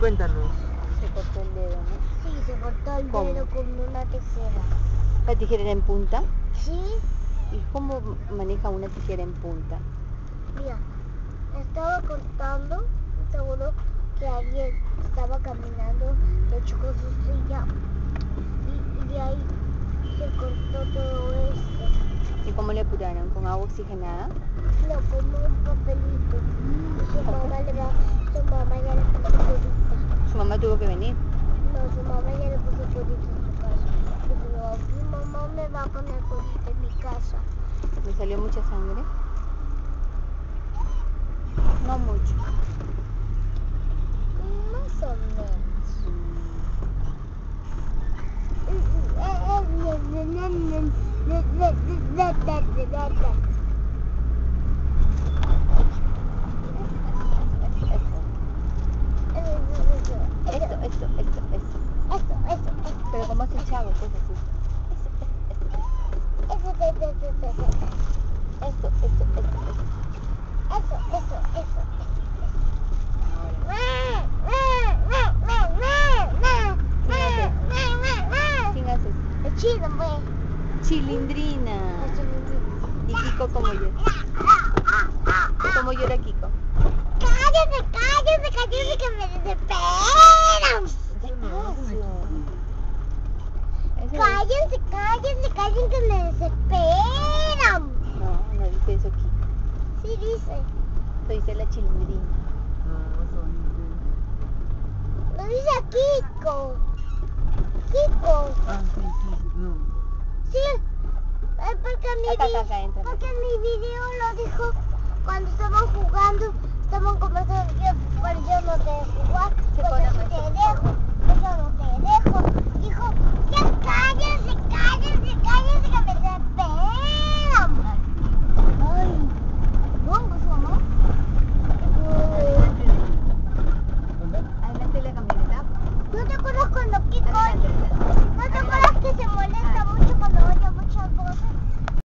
Cuéntanos. Se cortó el dedo, ¿no? Sí, se cortó el ¿Cómo? dedo con una tijera. La tijera era en punta. Sí, ¿Y cómo maneja una tijera en punta? mira, estaba cortando y seguro que alguien estaba caminando, le chocó su silla y, y de ahí se cortó todo esto. ¿Y cómo le apuraron? ¿Con agua oxigenada? Lo pongo un papelito y su mamá le va, su mamá ya le puso colita. Su mamá tuvo que venir. No, su mamá ya le puso colita en su casa. Dijo, mi mamá me va a poner colita en mi casa. ¿Le salió mucha sangre? No mucho. Más o menos. Eso, eso, eso, eso. ¿Cómo se echaba? Pues así. Eso, eso, eso, eso. ¿Quién haces? Chido, pues. Chilindrina. Y Kiko como yo. ¿Cómo llora Kiko? Cállate, cállate, cállate que me desesperan. Eso es- Cállense, cállense, cállense que me desesperan. No, no dice eso Kiko. Sí dice. Eso dice la chilindrina. Lo dice Kiko. Kiko. Ah, sí, sí, no. Sí. eh, Porque mi, Acá, acá, acá, entra. porque mi video lo dijo cuando estaban jugando. Estaban conversando. Yo, pero yo no te dejo jugar. Se Porque pone si más te chiquito. dejo. Yo no te dejo. Dijo, ya cállense, cállense, cállense que me desesperan. Ay. ¿Dónde su mamá? Adelante de la camioneta. ¿No te acuerdas cuando